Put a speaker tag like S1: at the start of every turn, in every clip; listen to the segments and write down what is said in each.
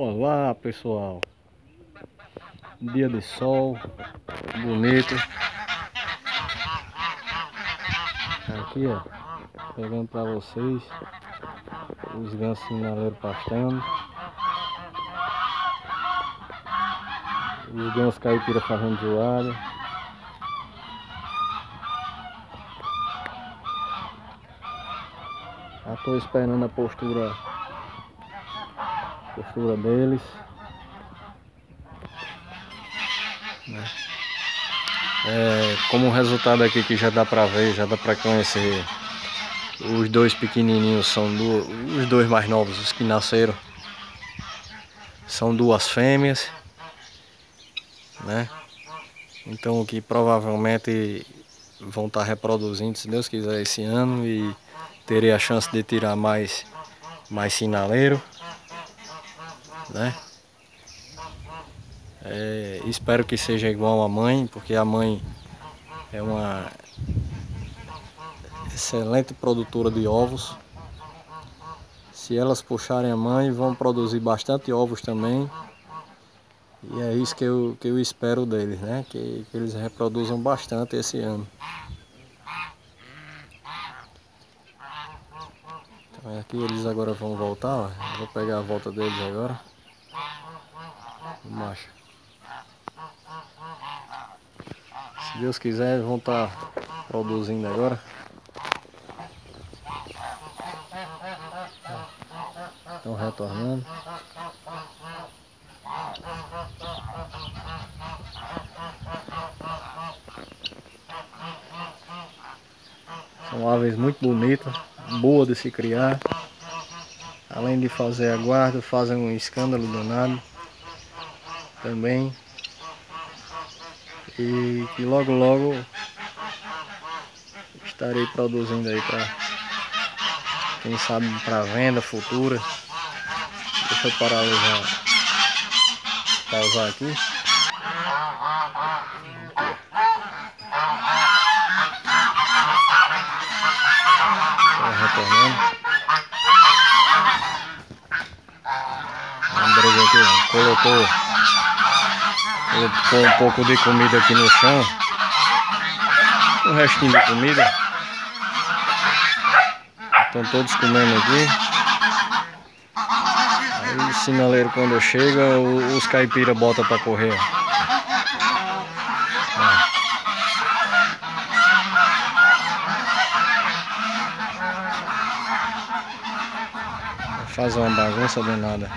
S1: Olá pessoal, dia de sol, bonito. Aqui ó, pegando para vocês os gansos sinaleiros pastando. Os gansos caipira fazendo zoada. Já tô esperando a postura postura deles. Né? É, como resultado aqui que já dá pra ver, já dá pra conhecer os dois pequenininhos são do, os dois mais novos, os que nasceram são duas fêmeas, né? Então que provavelmente vão estar tá reproduzindo, se Deus quiser, esse ano e terei a chance de tirar mais mais sinaleiro né? É, espero que seja igual a mãe, porque a mãe é uma excelente produtora de ovos. Se elas puxarem a mãe, vão produzir bastante ovos também. E é isso que eu, que eu espero deles, né? Que, que eles reproduzam bastante esse ano. Então aqui eles agora vão voltar, ó. Vou pegar a volta deles agora o macho. Se Deus quiser, vão estar produzindo agora. Estão retornando. São aves muito bonitas, boa de se criar. Além de fazer a guarda, fazem um escândalo danado também. E que logo logo estarei produzindo aí para quem sabe para venda futura. Deixa eu paralisar, pausar aqui. retornando. Lembrei aqui, colocou Colocou um pouco de comida aqui no chão. Um restinho de comida. Estão todos comendo aqui. Aí o sinaleiro quando chega, os caipira bota para correr. Faz uma bagunça danada.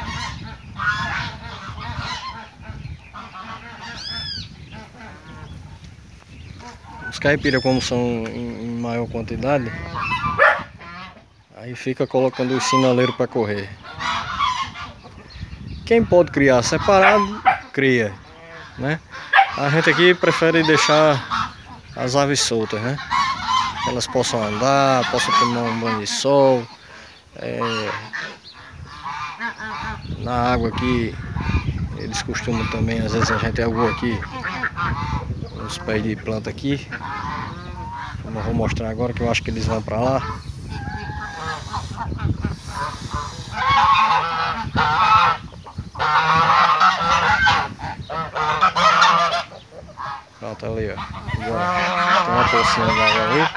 S1: Caipiras como são em, maior quantidade, aí fica colocando o sinaleiro para correr. Quem pode criar separado, cria, né? A gente aqui prefere deixar as aves soltas, né? Elas possam andar, possam tomar um banho de sol. É... Na água aqui, eles costumam também, às vezes a gente aguou aqui os pés de planta aqui. Eu vou mostrar agora que eu acho que eles vão para lá. Pronto, ali ó. Tem uma pocinha água ali.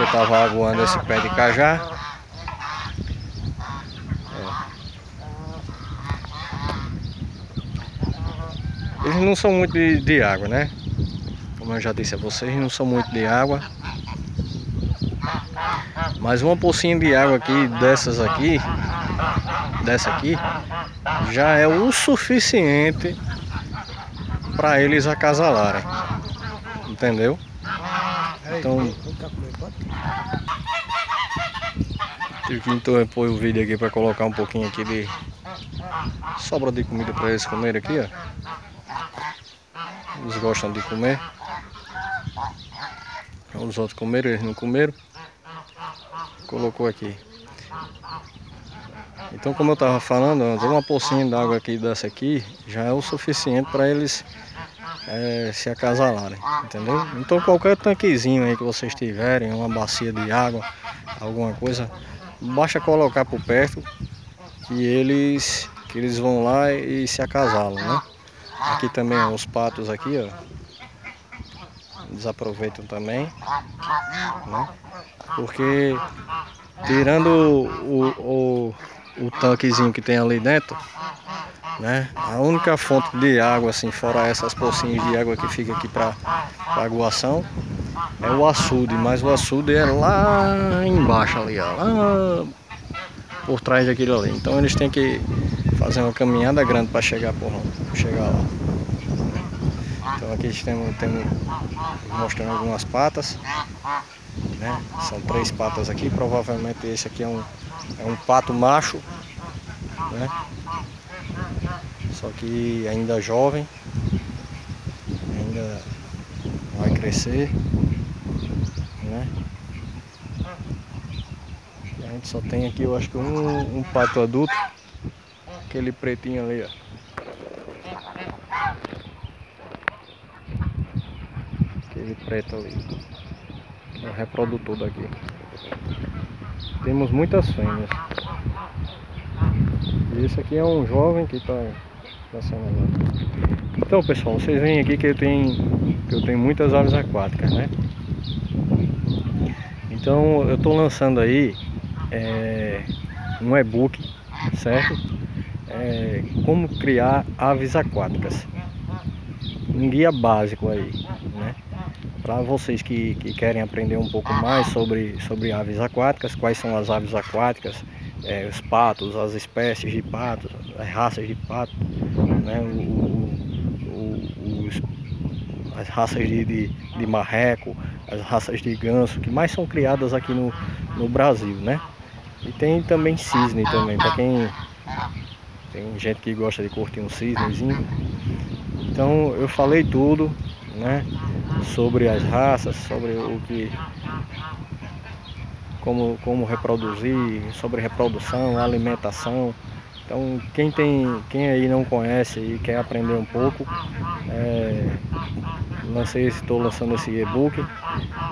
S1: Eu tava aguando esse pé de cajá. Eles não são muito de, de água, né? Como eu já disse a vocês, não são muito de água. Mas uma pocinha de água aqui, dessas aqui, dessa aqui, já é o suficiente para eles acasalarem. Entendeu? Então, tive que interromper o vídeo aqui para colocar um pouquinho aqui de sobra de comida para eles comerem aqui, ó. Eles gostam de comer. Os outros comeram, eles não comeram. Colocou aqui. Então como eu estava falando, uma pocinha d'água aqui dessa aqui já é o suficiente para eles é, se acasalarem, entendeu? Então qualquer tanquezinho aí que vocês tiverem, uma bacia de água, alguma coisa, basta colocar por perto que eles que eles vão lá e se acasalam, né? Aqui também os patos aqui, ó. Eles aproveitam também, né? Porque tirando o, o, o tanquezinho que tem ali dentro, né? A única fonte de água, assim, fora essas pocinhas de água que fica aqui para aguação, é o açude, mas o açude é lá embaixo ali, ó, lá por trás daquilo ali. Então eles têm que fazer uma caminhada grande para chegar por chegar lá. Então aqui temos, temos mostrando algumas patas, né? São três patas aqui, provavelmente esse aqui é um, é um pato macho, né? Só que ainda jovem, ainda vai crescer, né? E a gente só tem aqui, eu acho que um, um pato adulto, aquele pretinho ali, ó. Aquele preto ali, é o reprodutor daqui. Temos muitas fêmeas. E esse aqui é um jovem que está então pessoal, vocês veem aqui que eu tenho, que eu tenho muitas aves aquáticas, né? Então eu estou lançando aí é, um e-book, certo? É, como criar aves aquáticas. Um guia básico aí, né? Para vocês que, que querem aprender um pouco mais sobre, sobre aves aquáticas, quais são as aves aquáticas, é, os patos, as espécies de patos, as raças de patos, né, o, o, os, as raças de, de, de, marreco, as raças de ganso, que mais são criadas aqui no, no Brasil, né? E tem também cisne também, para quem tem gente que gosta de curtir um cisnezinho. Então eu falei tudo, né? Sobre as raças, sobre o que como, como reproduzir, sobre reprodução, alimentação. Então quem tem, quem aí não conhece e quer aprender um pouco, é, lancei estou lançando esse e-book,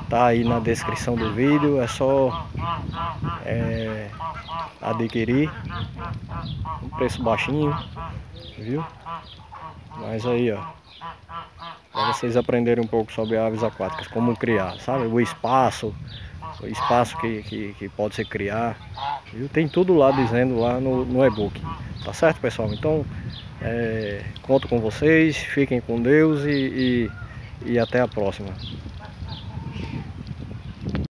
S1: tá aí na descrição do vídeo, é só é, adquirir, um preço baixinho, viu? Mas aí ó, para vocês aprenderem um pouco sobre aves aquáticas, como criar, sabe? O espaço, o espaço que, que, que pode se criar. Viu? Tem tudo lá dizendo lá no, no e-book. Tá certo, pessoal? Então, é, conto com vocês, fiquem com Deus e, e, e até a próxima.